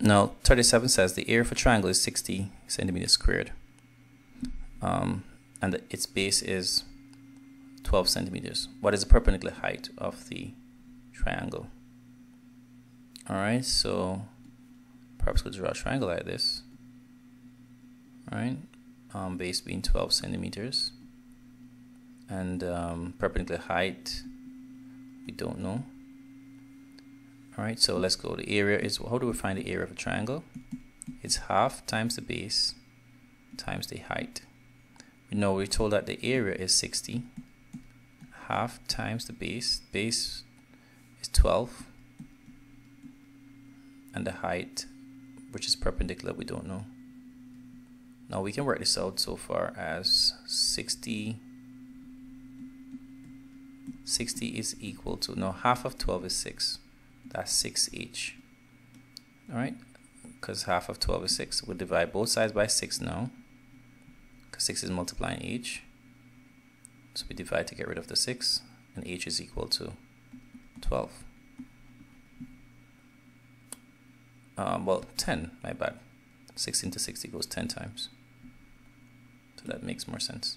Now 37 says the area of a triangle is 60 centimeters squared. Um, and its base is 12 centimeters. What is the perpendicular height of the triangle? Alright, so perhaps we'll draw a triangle like this. Alright, um, base being 12 centimeters. And um, perpendicular height, we don't know. Alright, so let's go. The area is, how do we find the area of a triangle? It's half times the base times the height. We know we're told that the area is 60. Half times the base. Base is 12. And the height, which is perpendicular, we don't know. Now we can work this out so far as 60 60 is equal to now half of 12 is 6 that's 6 each. Alright? Because half of 12 is 6 we'll divide both sides by 6 now. Because 6 is multiplying each. So we divide to get rid of the 6 and each is equal to 12 um, well 10 my bad. 6 into 60 goes 10 times. So that makes more sense